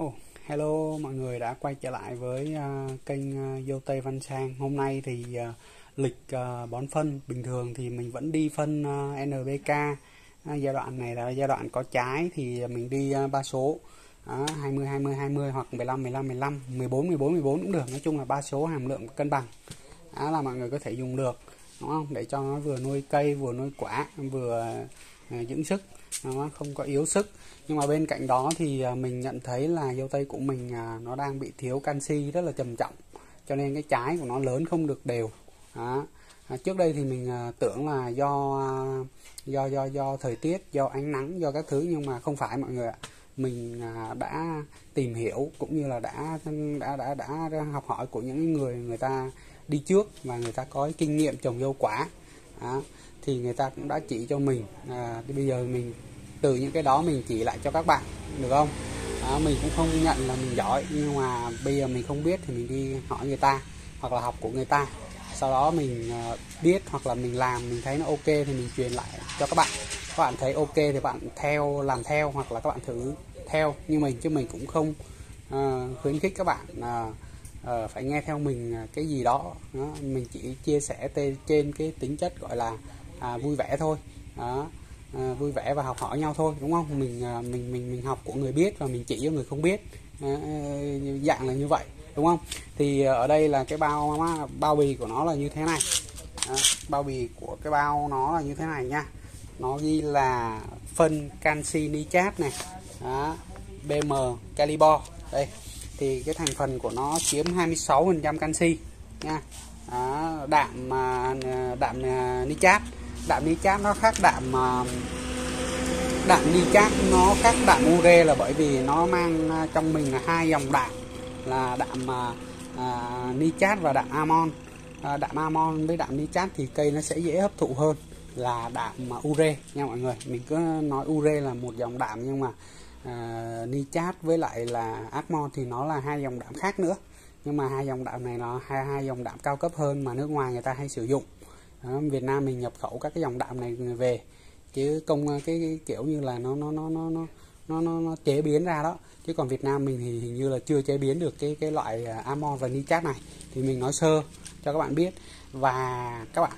Oh, hello mọi người đã quay trở lại với uh, kênh uh, Vô Tây Văn Sang. Hôm nay thì uh, lịch uh, bón phân bình thường thì mình vẫn đi phân uh, NPK. Uh, giai đoạn này là giai đoạn có trái thì mình đi uh, ba số uh, 20 20 20 hoặc 15 15 15, 14 14 14 cũng được. Nói chung là ba số hàm lượng cân bằng. Đó là mọi người có thể dùng được đúng không? Để cho nó vừa nuôi cây, vừa nuôi quả, vừa uh, dưỡng sức nó không có yếu sức. Nhưng mà bên cạnh đó thì à, mình nhận thấy là dâu tây của mình à, nó đang bị thiếu canxi rất là trầm trọng. Cho nên cái trái của nó lớn không được đều. Đó. À, trước đây thì mình à, tưởng là do do do do thời tiết do ánh nắng do các thứ nhưng mà không phải mọi người ạ. Mình đã tìm hiểu cũng như là đã đã đã đã học hỏi của những người người ta đi trước và người ta có kinh nghiệm trồng dâu quả. Đó thì người ta cũng đã chỉ cho mình à, thì bây giờ mình từ những cái đó mình chỉ lại cho các bạn được không? À, mình cũng không nhận là mình giỏi nhưng mà bây giờ mình không biết thì mình đi hỏi người ta hoặc là học của người ta. Sau đó mình à, biết hoặc là mình làm mình thấy nó ok thì mình truyền lại cho các bạn. Các bạn thấy ok thì bạn theo làm theo hoặc là các bạn thử theo. Như mình chứ mình cũng không uh, khuyến khích các bạn uh, uh, phải nghe theo mình cái gì đó, đó. mình chỉ chia sẻ trên cái tính chất gọi là à, vui vẻ thôi. Đó. À, vui vẻ và học hỏi nhau thôi đúng không? Mình à, mình mình mình học của người biết và mình chỉ cho người không biết. À, dạng là như vậy đúng không? Thì ở đây là cái bao bao bì của nó là như thế này. À, bao bì của cái bao nó là như thế này nha. Nó ghi là phân canxi nitrat này. Đó, BM Calibor đây thì cái thành phần của nó chiếm 26% canxi nha. Đó, đạm à, đạm à, nitrat đạm nitrat nó khác đạm đạm nitrat nó khác đạm ure là bởi vì nó mang à, trong mình là hai dòng đạm là đạm à, ni chát và đạm amon. À, đạm amon với đạm ni-chát thì cây nó sẽ dễ hấp thụ hơn là đạm ure nha mọi người. Mình cứ nói ure là một dòng đạm nhưng mà à, nitrat với lại là amon thì nó là hai dòng đạm khác nữa. Nhưng mà hai dòng đạm này nó hai hai dòng đạm cao cấp hơn mà nước ngoài người ta hay sử dụng đó, Việt Nam mình nhập khẩu các cái dòng đạm này về. Chứ công ờ, cái, cái kiểu như là nó nó nó nó nó nó, nó, nó chế biến ra đó. Chứ còn Việt Nam mình thì hình như là chưa chế biến được cái cái loại ờ, amon và nitrat này. Thì mình nói sơ cho các bạn biết. Và các bạn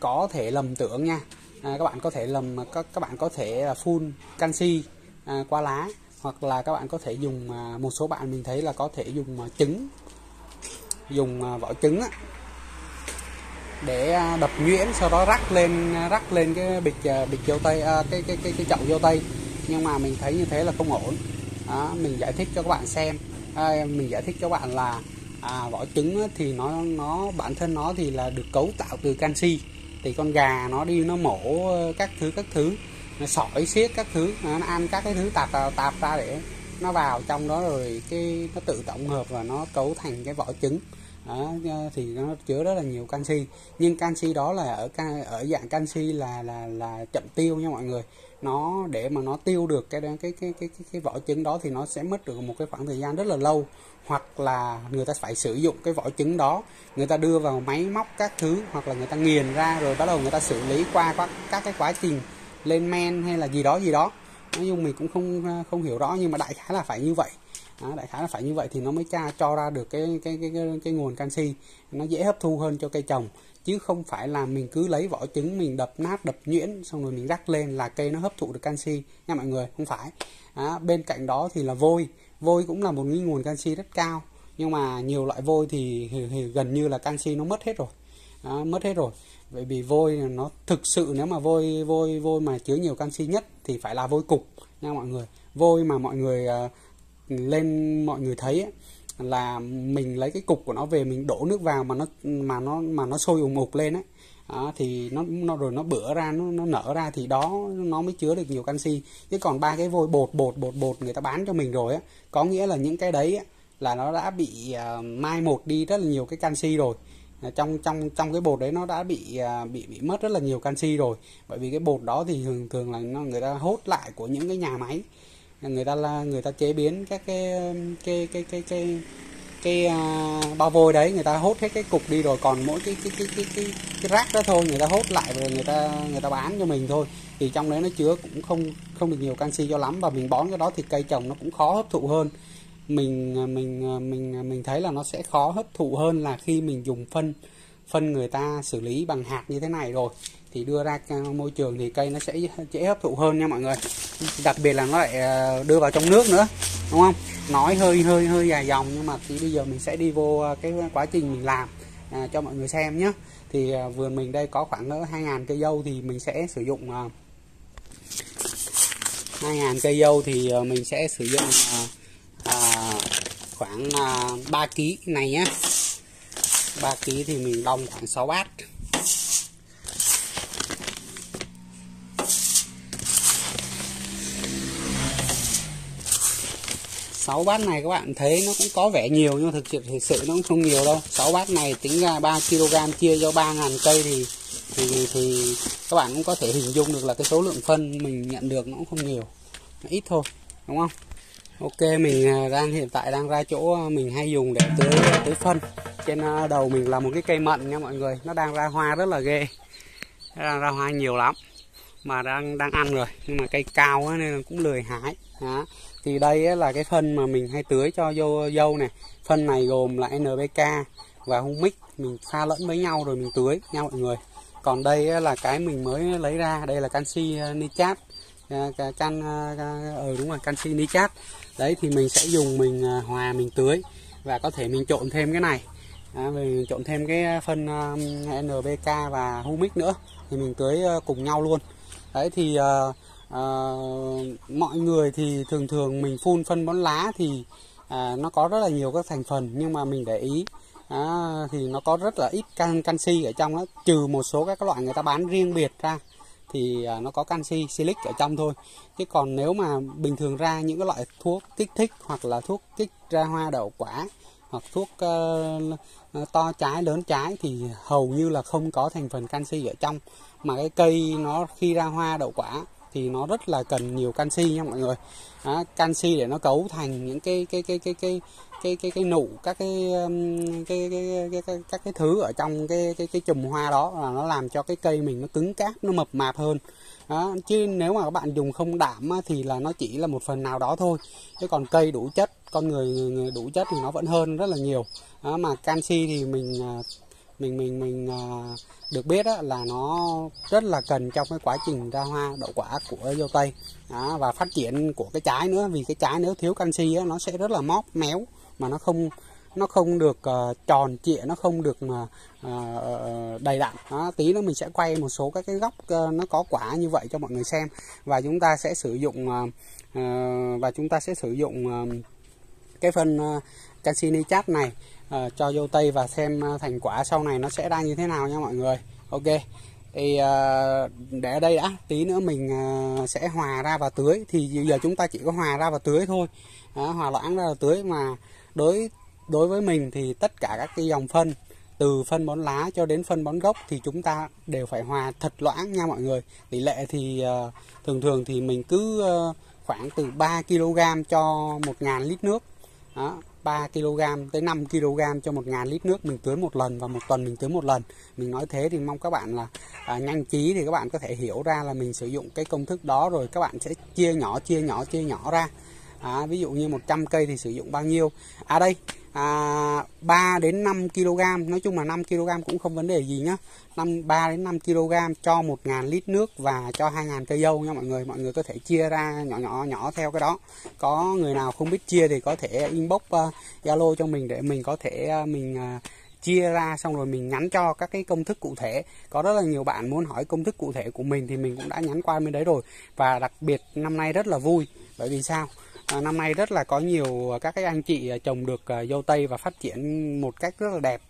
có thể lầm tưởng nha. À, các bạn có thể lầm các các bạn có thể ờ, là phun canxi à, qua lá. Hoặc là các bạn có thể dùng à, một số bạn mình thấy là có thể dùng trứng dùng vỏ trứng á, để à, đập nhuyễn sau đó rắc lên à, rắc lên cái bịch à, bịch dâu tây cái cái cái cái chậu dâu tây. Nhưng mà mình thấy như thế là không ổn. Đó, mình giải thích cho các bạn xem. À, mình giải thích cho các bạn là à, vỏ trứng thì nó nó bản thân nó thì là được cấu tạo từ canxi. Thì con gà nó đi nó mổ ờ, các thứ các thứ. Nó sỏi xiết các thứ nó ăn các cái thứ tạp tạp ra để nó vào trong đó rồi cái nó tự tổng hợp và nó cấu thành cái vỏ trứng đó, ờ, thì nó chứa rất là nhiều canxi. Nhưng canxi đó là ở ở dạng canxi là là là chậm tiêu nha mọi người. Nó để mà nó tiêu được cái cái cái cái cái, cái vỏ trứng đó thì nó sẽ mất được một cái khoảng thời gian rất là lâu. Hoặc là người ta phải sử dụng cái vỏ trứng đó người ta đưa vào máy móc các thứ hoặc là người ta nghiền ra rồi bắt đầu người ta xử lý qua các, các cái quá trình lên men hay là gì đó gì đó. Nói chung mình cũng không không hiểu rõ nhưng mà đại khái là phải như vậy đó, đại khái là phải như vậy thì nó mới cha cho ra được cái cái cái cái, cái nguồn canxi. Nó dễ hấp thu hơn cho cây trồng chứ không phải là mình cứ lấy vỏ trứng mình đập nát đập nhuyễn xong rồi mình rắc lên là cây nó hấp thụ được canxi. Nha mọi người không phải. Đó, bên cạnh đó thì là vôi. Vôi cũng là một cái nguồn canxi rất cao nhưng mà nhiều loại vôi thì, thì, thì gần như là canxi nó mất hết rồi. Đó, mất hết rồi. Vậy vì vôi nó thực sự nếu mà vôi vôi vôi mà chứa nhiều canxi nhất thì phải là vôi cục nha mọi người. Vôi mà mọi người ờ, lên mọi người thấy ấy, là mình lấy cái cục của nó về mình đổ nước vào mà nó mà nó mà nó sôi ùng ục lên ấy. Đó, thì nó nó rồi nó bữa ra nó nó nở ra thì đó nó mới chứa được nhiều canxi. Chứ còn ba cái vôi bột bột bột bột người ta bán cho mình rồi á có nghĩa là những cái đấy á, là nó đã bị uh, mai một đi rất là nhiều cái canxi rồi. À, trong trong trong cái bột đấy nó đã bị à, bị bị mất rất là nhiều canxi rồi. Bởi vì cái bột đó thì thường thường là nó người ta hốt lại của những cái nhà máy người ta là người ta chế biến các cái cái cái cái cái cái uh, bao vôi đấy người ta hốt hết cái cục đi rồi còn mỗi cái cái cái cái cái, cái rác đó thôi người ta hốt lại rồi người ta người ta bán cho mình thôi. Thì trong đấy nó chứa cũng không không được nhiều canxi cho lắm và mình bón cái đó thì cây trồng nó cũng khó hấp thụ hơn. Mình à, mình à, mình mình thấy là nó sẽ khó hấp thụ hơn là khi mình dùng phân phân người ta xử lý bằng hạt như thế này rồi thì đưa ra môi trường thì cây nó sẽ dễ hấp thụ hơn nha mọi người. Đặc biệt là nó lại ờ, đưa vào trong nước nữa đúng không? Nói hơi hơi hơi dài dòng nhưng mà thì bây giờ mình sẽ đi vô ờ, cái quá trình mình làm à, cho mọi người xem nhé thì à, vườn mình đây có khoảng 2.000 cây dâu thì mình sẽ sử dụng à, 2.000 cây dâu thì à, mình sẽ sử dụng à, à, khoảng à, 3 kg này nhé 3 kg thì mình đong khoảng 6 bát. 6 bát này các bạn thấy nó cũng có vẻ nhiều nhưng thực sự thực sự nó cũng không nhiều đâu. 6 bát này tính ra 3 kg chia cho 3.000 cây thì, thì thì các bạn cũng có thể hình dung được là cái số lượng phân mình nhận được nó cũng không nhiều. Nó ít thôi đúng không? Ok mình à, đang hiện tại đang ra chỗ à, mình hay dùng để tưới à, tưới phân. Trên đầu mình là một cái cây mận nha mọi người. Nó đang ra hoa rất là ghê. Nó đang ra hoa nhiều lắm. Mà đang đang ăn rồi. Nhưng mà cây cao nên cũng lười hái. Đó thì đây là cái phân mà mình hay tưới cho dâu dâu này phân này gồm là NPK và humic mình pha lẫn với nhau rồi mình tưới nha mọi người. Còn đây là cái mình mới lấy ra. Đây là canxi ờ, nitrat ờ, can ừ đúng rồi canxi nitrat đấy thì mình sẽ dùng mình hòa mình tưới. Và có thể mình trộn thêm cái này. À, mình trộn thêm cái phân NPK và humic nữa. Thì mình tưới cùng nhau luôn. Đấy thì à, mọi người thì thường thường mình phun phân bón lá thì à, nó có rất là nhiều các thành phần nhưng mà mình để ý à, thì nó có rất là ít can canxi ở trong đó trừ một số các loại người ta bán riêng biệt ra thì à, nó có canxi silic ở trong thôi. Chứ còn nếu mà bình thường ra những cái loại thuốc kích thích hoặc là thuốc kích ra hoa đậu quả hoặc thuốc uh, to trái lớn trái thì hầu như là không có thành phần canxi ở trong. Mà cái cây nó khi ra hoa đậu quả thì nó rất là cần nhiều canxi nha mọi người đó, canxi để nó cấu thành những cái cái cái cái cái cái cái cái nụ các cái cái cái, cái, cái các cái thứ ở trong cái cái cái chùm hoa đó là nó làm cho cái cây mình nó cứng cáp nó mập mạp hơn đó, chứ nếu mà các bạn dùng không đảm á, thì là nó chỉ là một phần nào đó thôi chứ còn cây đủ chất con người, người, người đủ chất thì nó vẫn hơn rất là nhiều đó, mà canxi thì mình mình mình mình à, được biết á, là nó rất là cần trong cái quá trình ra hoa đậu quả của dâu tây. Đó, và phát triển của cái trái nữa vì cái trái nếu thiếu canxi á, nó sẽ rất là móp méo mà nó không nó không được uh, tròn trịa nó không được mà uh, đầy đặn. Đó, tí nữa mình sẽ quay một số các cái góc uh, nó có quả như vậy cho mọi người xem. Và chúng ta sẽ sử dụng uh, uh, và chúng ta sẽ sử dụng uh, cái phân ờ, canxi nitrat này uh, cho dâu tây và xem ờ, thành quả sau này nó sẽ ra như thế nào nha mọi người. Ok. Thì uh, để ở đây đã tí nữa mình uh, sẽ hòa ra và tưới. Thì giờ chúng ta chỉ có hòa ra và tưới thôi. Hòa loãng ra và tưới mà đối đối với mình thì tất cả các cái dòng phân từ phân bón lá cho đến phân bón gốc thì chúng ta đều phải hòa thật loãng nha mọi người. Tỷ lệ thì uh, thường thường thì mình cứ uh, khoảng từ 3 kg cho 1.000 lít nước đó, 3 kg tới 5 kg cho 1.000 lít nước mình tưới một lần và một tuần mình tưới một lần. Mình nói thế thì mong các bạn là à, nhanh trí thì các bạn có thể hiểu ra là mình sử dụng cái công thức đó rồi các bạn sẽ chia nhỏ chia nhỏ chia nhỏ ra. À, ví dụ như 100 cây thì sử dụng bao nhiêu? À đây à, 3 đến 5 kg nói chung là 5 kg cũng không vấn đề gì nhá. 5 3 đến 5 kg cho 1.000 lít nước và cho 2.000 cây dâu nha mọi người. Mọi người có thể chia ra nhỏ nhỏ nhỏ theo cái đó. Có người nào không biết chia thì có thể inbox ờ, Zalo uh, cho mình để mình có thể uh, mình uh, chia ra xong rồi mình nhắn cho các cái công thức cụ thể. Có rất là nhiều bạn muốn hỏi công thức cụ thể của mình thì mình cũng đã nhắn qua bên đấy rồi. Và đặc biệt năm nay rất là vui. Bởi vì sao? À, năm nay rất là có nhiều à, các cái anh chị à, trồng được à, dâu tây và phát triển một cách rất là đẹp.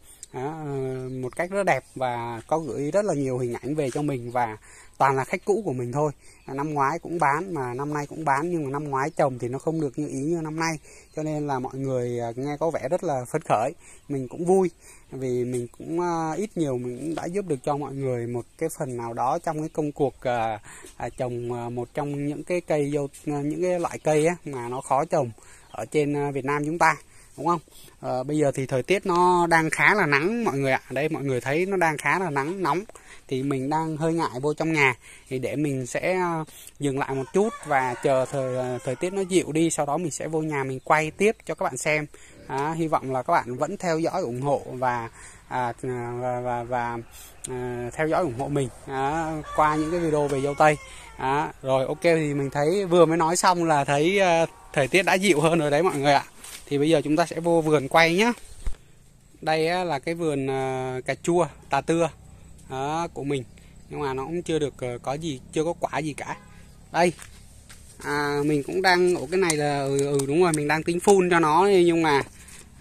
Một cách rất đẹp và có gửi rất là nhiều hình ảnh về cho mình và toàn là khách cũ của mình thôi. Năm ngoái cũng bán mà năm nay cũng bán nhưng mà năm ngoái trồng thì nó không được như ý như năm nay. Cho nên là mọi người nghe có vẻ rất là phấn khởi. Mình cũng vui vì mình cũng uh, ít nhiều mình cũng đã giúp được cho mọi người một cái phần nào đó trong cái công cuộc uh, uh, trồng ờ, một trong những cái cây dâu những cái loại cây á, mà nó khó trồng ở trên Việt Nam chúng ta đúng không? À, bây giờ thì thời tiết nó đang khá là nắng mọi người ạ. Đây mọi người thấy nó đang khá là nắng nóng. Thì mình đang hơi ngại vô trong nhà. Thì để mình sẽ dừng lại một chút và chờ thời thời tiết nó dịu đi sau đó mình sẽ vô nhà mình quay tiếp cho các bạn xem à, hy vọng là các bạn vẫn theo dõi ủng hộ và à, à và và, và à, theo dõi ủng hộ mình à, qua những cái video về dâu tây. À, rồi ok thì mình thấy vừa mới nói xong là thấy à, thời tiết đã dịu hơn rồi đấy mọi người ạ. Thì bây giờ chúng ta sẽ vô vườn quay nhá. Đây á, là cái vườn à, cà chua tà tưa à, của mình. Nhưng mà nó cũng chưa được ờ, có gì chưa có quả gì cả. Đây. À, mình cũng đang ở cái này là ừ, ừ đúng rồi mình đang tính phun cho nó nhưng mà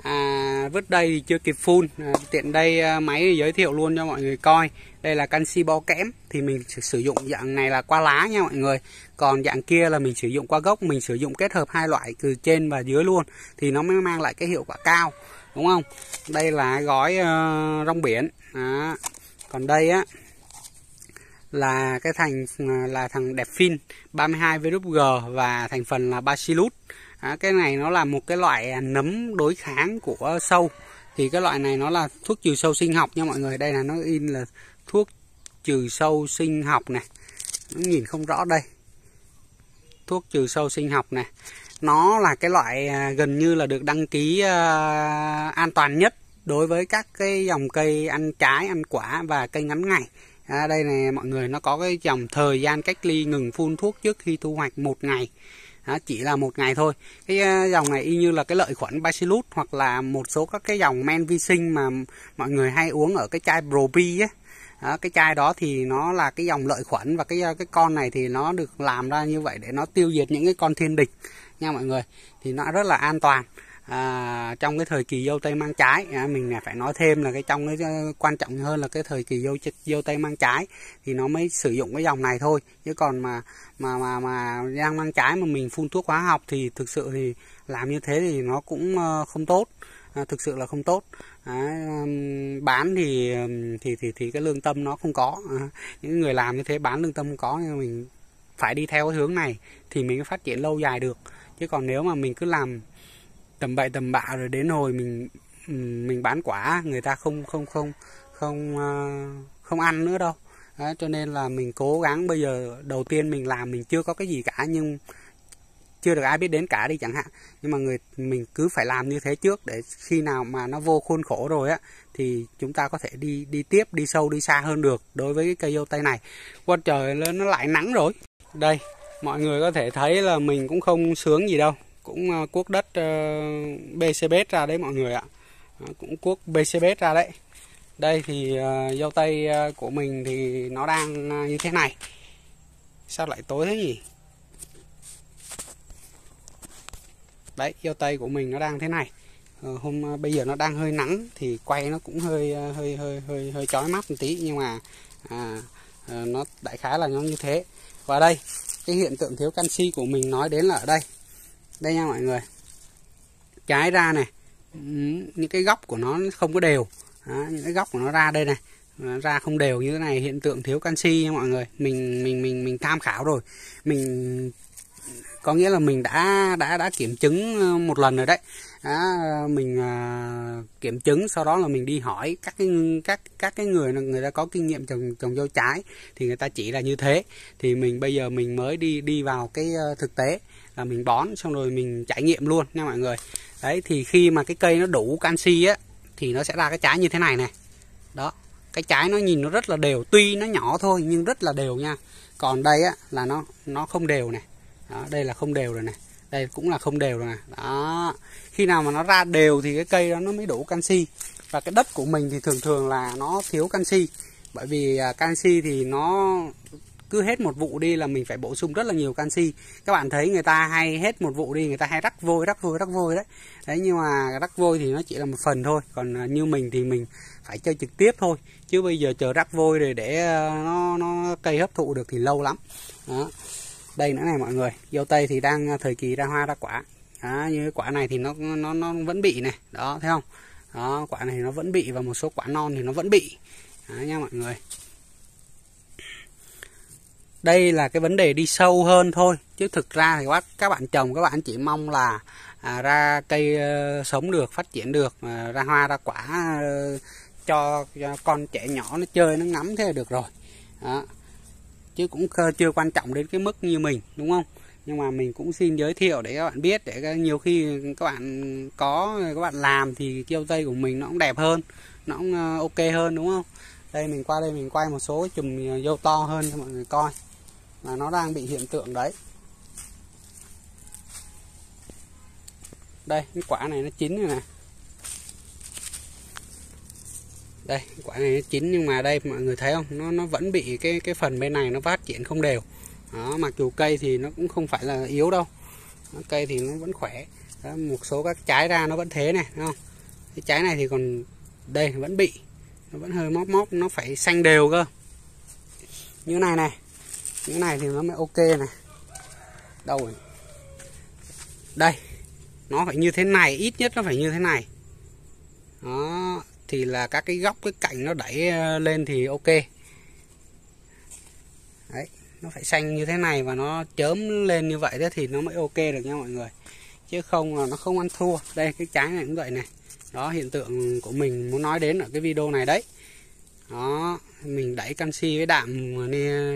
à, vứt đây thì chưa kịp phun. À, tiện đây à, máy giới thiệu luôn cho mọi người coi. Đây là canxi bo kẽm thì mình sử dụng dạng này là qua lá nha mọi người. Còn dạng kia là mình sử dụng qua gốc mình sử dụng kết hợp hai loại từ trên và dưới luôn thì nó mới mang lại cái hiệu quả cao đúng không? Đây là gói uh, rong biển. À, còn đây á là cái thành à, là thằng đẹp phin 32 VWG và thành phần là Bacillus à, cái này nó là một cái loại à, nấm đối kháng của sâu. Thì cái loại này nó là thuốc trừ sâu sinh học nha mọi người. Đây là nó in là thuốc trừ sâu sinh học này. Nó nhìn không rõ đây. Thuốc trừ sâu sinh học này. Nó là cái loại à, gần như là được đăng ký uh, an toàn nhất đối với các cái dòng cây ăn trái ăn quả và cây ngắn ngày. À, đây này mọi người nó có cái dòng thời gian cách ly ngừng phun thuốc trước khi thu hoạch một ngày đó, chỉ là một ngày thôi. Cái ờ, dòng này y như là cái lợi khuẩn bacillus hoặc là một số các cái dòng men vi sinh mà mọi người hay uống ở cái chai probi á. Đó, cái chai đó thì nó là cái dòng lợi khuẩn và cái ờ, cái con này thì nó được làm ra như vậy để nó tiêu diệt những cái con thiên địch nha mọi người. Thì nó rất là an toàn à, trong cái thời kỳ dâu tây mang trái à, mình phải nói thêm là cái trong cái ờ, quan trọng hơn là cái thời kỳ dâu dâu tây mang trái thì nó mới sử dụng cái dòng này thôi. Chứ còn mà mà mà mà đang mang trái mà mình phun thuốc hóa học thì thực sự thì làm như thế thì nó cũng ờ, không tốt. À, thực sự là không tốt. À, bán thì thì thì thì cái lương tâm nó không có. À, những người làm như thế bán lương tâm không có nhưng mình phải đi theo cái hướng này thì mình mới phát triển lâu dài được. Chứ còn nếu mà mình cứ làm tầm bậy tầm bạ rồi đến hồi mình mình bán quả người ta không không không không ờ, không ăn nữa đâu. Đấy, cho nên là mình cố gắng bây giờ đầu tiên mình làm mình chưa có cái gì cả nhưng chưa được ai biết đến cả đi chẳng hạn. Nhưng mà người mình cứ phải làm như thế trước để khi nào mà nó vô khuôn khổ rồi á thì chúng ta có thể đi đi tiếp đi sâu đi xa hơn được đối với cái cây dâu tây này. Quan trời nó lại nắng rồi. Đây mọi người có thể thấy là mình cũng không sướng gì đâu cũng à, cuốc đất ờ, BCB ra đấy mọi người ạ. À, cũng cuốc BCB ra đấy. Đây thì à, dâu tây của mình thì nó đang như thế này. Sao lại tối thế nhỉ? Đấy dâu tây của mình nó đang thế này. Ờ, hôm bây giờ nó đang hơi nắng thì quay nó cũng hơi hơi hơi hơi hơi chói mắt một tí. Nhưng mà à, ờ, nó đại khái là nó như thế. Và đây cái hiện tượng thiếu canxi của mình nói đến là ở đây đây nha mọi người. Trái ra này. Ừ, những cái góc của nó không có đều. Đó, những cái góc của nó ra đây này. Ra không đều như thế này hiện tượng thiếu canxi nha mọi người. Mình mình mình mình tham khảo rồi. Mình có nghĩa là mình đã đã đã kiểm chứng ờ, một lần rồi đấy. Đó, mình uh, kiểm chứng sau đó là mình đi hỏi các cái các các cái người người ta có kinh nghiệm trồng trồng dâu trái thì người ta chỉ là như thế. Thì mình bây giờ mình mới đi đi vào cái uh, thực tế là mình bón xong rồi mình trải nghiệm luôn nha mọi người. Đấy thì khi mà cái cây nó đủ canxi á thì nó sẽ ra cái trái như thế này này. Đó cái trái nó nhìn nó rất là đều tuy nó nhỏ thôi nhưng rất là đều nha. Còn đây á là nó nó không đều này. Đó, đây là không đều rồi này. Đây cũng là không đều rồi này. Đó khi nào mà nó ra đều thì cái cây đó nó mới đủ canxi. Và cái đất của mình thì thường thường là nó thiếu canxi. Bởi vì à, canxi thì nó cứ hết một vụ đi là mình phải bổ sung rất là nhiều canxi. Các bạn thấy người ta hay hết một vụ đi người ta hay rắc vôi rắc vôi rắc vôi đấy. Đấy nhưng mà rắc vôi thì nó chỉ là một phần thôi. Còn à, như mình thì mình phải chơi trực tiếp thôi. Chứ bây giờ chờ rắc vôi rồi để à, nó nó cây hấp thụ được thì lâu lắm. Đó. Đây nữa này mọi người. Dâu tây thì đang à, thời kỳ ra hoa ra quả. Đó, như cái quả này thì nó nó nó vẫn bị này. Đó thấy không? Đó quả này nó vẫn bị và một số quả non thì nó vẫn bị. Đó nha mọi người đây là cái vấn đề đi sâu hơn thôi chứ thực ra thì các bạn trồng các bạn chỉ mong là à, ra cây uh, sống được phát triển được à, ra hoa ra quả uh, cho, cho con trẻ nhỏ nó chơi nó ngắm thế là được rồi. Đó. chứ cũng chưa quan trọng đến cái mức như mình đúng không? Nhưng mà mình cũng xin giới thiệu để các bạn biết để nhiều khi các bạn có các bạn làm thì kêu tây của mình nó cũng đẹp hơn nó cũng ờ, ok hơn đúng không? Đây mình qua đây mình quay một số chùm dâu to hơn cho mọi người coi là nó đang bị hiện tượng đấy. Đây cái quả này nó chín rồi nè. Đây quả này nó chín nhưng mà đây mọi người thấy không? Nó nó vẫn bị cái cái phần bên này nó phát triển không đều. Đó mặc dù cây thì nó cũng không phải là yếu đâu. Đó, cây thì nó vẫn khỏe. Đó, một số các trái ra nó vẫn thế này đúng không? Cái trái này thì còn đây vẫn bị. Nó vẫn hơi móp móp nó phải xanh đều cơ. Như này này cái này thì nó mới ok này. Đâu rồi? Đây, nó phải như thế này, ít nhất nó phải như thế này. Đó, thì là các cái góc, cái cạnh nó đẩy ờ, lên thì ok. Đấy, nó phải xanh như thế này và nó chớm lên như vậy đó thì nó mới ok được nha mọi người. Chứ không là nó không ăn thua. Đây, cái trái này cũng vậy này. Đó, hiện tượng của mình muốn nói đến ở cái video này đấy. Đó mình đẩy canxi với đạm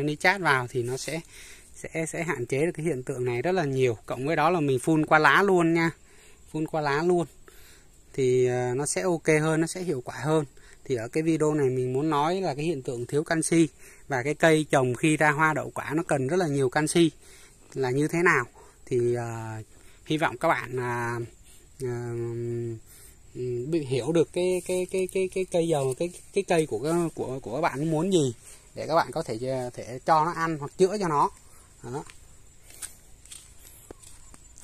nitrat vào thì nó sẽ sẽ sẽ hạn chế được cái hiện tượng này rất là nhiều. Cộng với đó là mình phun qua lá luôn nha. Phun qua lá luôn. Thì ờ, nó sẽ ok hơn nó sẽ hiệu quả hơn. Thì ở cái video này mình muốn nói là cái hiện tượng thiếu canxi và cái cây trồng khi ra hoa đậu quả nó cần rất là nhiều canxi. Là như thế nào? Thì uh, hy vọng các bạn uh, uh, Ừ, bị hiểu được cái cái cái cái cái cây dầu cái cái cây của của của các bạn muốn gì để các bạn có thể thể cho nó ăn hoặc chữa cho nó. Đó.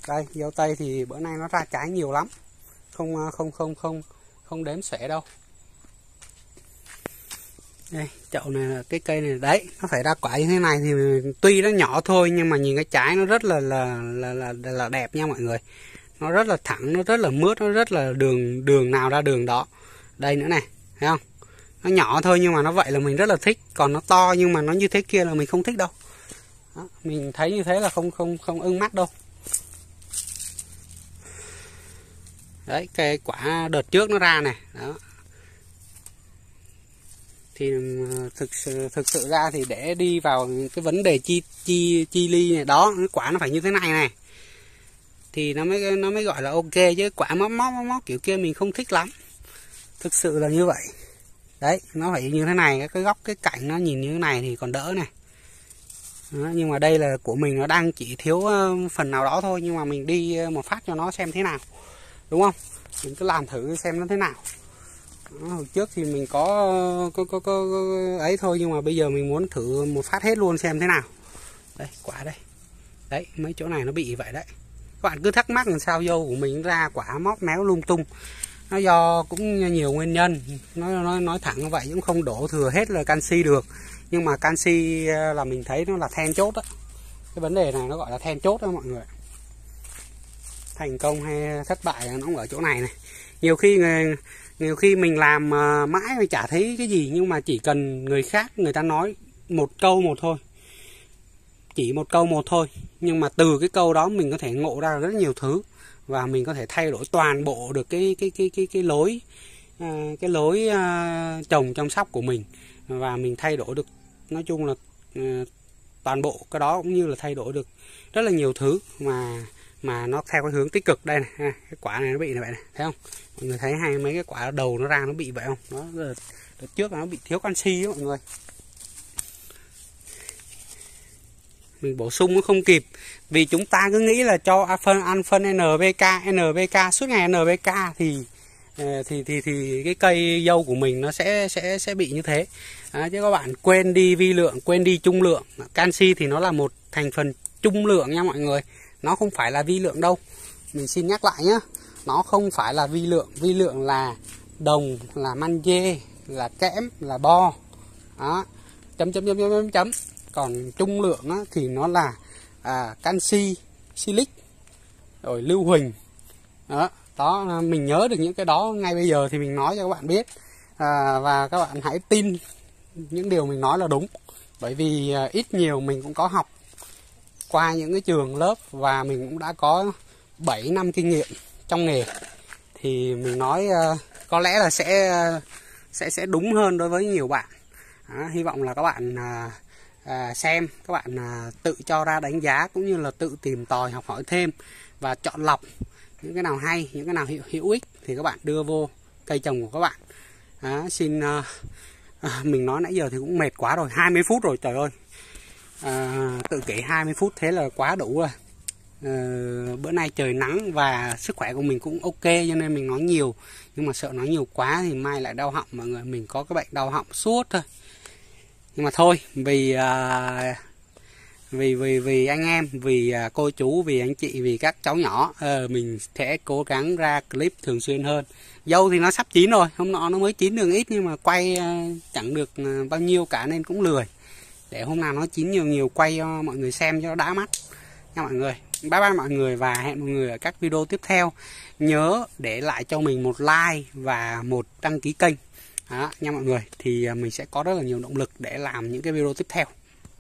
đây dâu tây thì bữa nay nó ra trái nhiều lắm. Không à, không không không không đếm xuể đâu. Đây chậu này là cái cây này đấy nó phải ra quả như thế này thì tuy nó nhỏ thôi nhưng mà nhìn cái trái nó rất là là là là, là đẹp nha mọi người nó rất là thẳng nó rất là mướt nó rất là đường đường nào ra đường đó. Đây nữa này thấy không? Nó nhỏ thôi nhưng mà nó vậy là mình rất là thích. Còn nó to nhưng mà nó như thế kia là mình không thích đâu. Đó, mình thấy như thế là không không không ưng mắt đâu. Đấy cái quả đợt trước nó ra này đó. Thì ừ, thực sự thực sự ra thì để đi vào cái vấn đề chi chi chi ly này đó cái quả nó phải như thế này này thì nó mới nó mới gọi là ok chứ. Quả móc móc móc, móc kiểu kia mình không thích lắm. Thực sự là như vậy. Đấy nó phải như thế này cái góc cái cạnh nó nhìn như thế này thì còn đỡ này. Đó, nhưng mà đây là của mình nó đang chỉ thiếu ờ, phần nào đó thôi nhưng mà mình đi ờ, một phát cho nó xem thế nào. Đúng không? Mình cứ làm thử xem nó thế nào. Đó, hồi trước thì mình có có, có có ấy thôi nhưng mà bây giờ mình muốn thử một phát hết luôn xem thế nào. Đây quả đây. Đấy mấy chỗ này nó bị vậy đấy các bạn cứ thắc mắc làm sao dâu của mình ra quả móc méo lung tung. Nó do cũng nhiều nguyên nhân. Nói nói nói thẳng như vậy cũng không đổ thừa hết là canxi được. Nhưng mà canxi ờ, là mình thấy nó là then chốt đó cái vấn đề này nó gọi là then chốt đó mọi người. Thành công hay thất bại nó cũng ở chỗ này này. Nhiều khi người, nhiều khi mình làm ờ, mãi mà chả thấy cái gì, nhưng mà chỉ cần người khác, người ta nói một câu một thôi chỉ một câu một thôi. Nhưng mà từ cái câu đó mình có thể ngộ ra rất nhiều thứ. Và mình có thể thay đổi toàn bộ được cái cái cái cái cái lối à, cái lối à, trồng chăm sóc của mình. Và mình thay đổi được, nói chung là à, toàn bộ cái đó cũng như là thay đổi được rất là nhiều thứ mà mà nó theo cái hướng tích cực. Đây này cái quả này nó bị như vậy này, thấy không? Mọi người thấy hay mấy cái quả đầu nó ra nó bị vậy không? Nó đợt trước nó bị thiếu canxi đó mọi người. Mình bổ sung nó không kịp. Vì chúng ta cứ nghĩ là cho phân ăn phân NPK NPK suốt ngày NPK thì ờ, thì thì thì cái cây dâu của mình nó sẽ sẽ sẽ bị như thế. À, chứ các bạn quên đi vi lượng quên đi trung lượng. Canxi thì nó là một thành phần trung lượng nha mọi người. Nó không phải là vi lượng đâu. Mình xin nhắc lại nhé nó không phải là vi lượng. Vi lượng là đồng là magie là kẽm là bo. Đó. Chấm chấm chấm chấm chấm chấm còn trung lượng á, thì nó là à, canxi silic rồi lưu huỳnh. Đó đó mình nhớ được những cái đó ngay bây giờ thì mình nói cho các bạn biết. À, và các bạn hãy tin những điều mình nói là đúng. Bởi vì à, ít nhiều mình cũng có học qua những cái trường lớp và mình cũng đã có 7 năm kinh nghiệm trong nghề. Thì mình nói à, có lẽ là sẽ à, sẽ sẽ đúng hơn đối với nhiều bạn. À, hy vọng là các bạn à, à, xem các bạn à, tự cho ra đánh giá cũng như là tự tìm tòi học hỏi thêm và chọn lọc những cái nào hay những cái nào hữu, hữu ích thì các bạn đưa vô cây trồng của các bạn. À, xin à, à, mình nói nãy giờ thì cũng mệt quá rồi 20 phút rồi trời ơi. À, tự kể 20 phút thế là quá đủ rồi. À, bữa nay trời nắng và sức khỏe của mình cũng ok cho nên mình nói nhiều. Nhưng mà sợ nói nhiều quá thì mai lại đau họng mọi người mình có cái bệnh đau họng suốt thôi nhưng mà thôi vì à, vì vì vì anh em vì à, cô chú vì anh chị vì các cháu nhỏ à, mình sẽ cố gắng ra clip thường xuyên hơn. Dâu thì nó sắp chín rồi hôm nọ nó mới chín được ít nhưng mà quay à, chẳng được ờ, bao nhiêu cả nên cũng lười. Để hôm nào nó chín nhiều nhiều quay cho mọi người xem cho đã mắt. Nha mọi người bye bye mọi người và hẹn mọi người ở các video tiếp theo. Nhớ để lại cho mình một like và một đăng ký kênh đó, nha mọi người. Thì à, mình sẽ có rất là nhiều động lực để làm những cái video tiếp theo.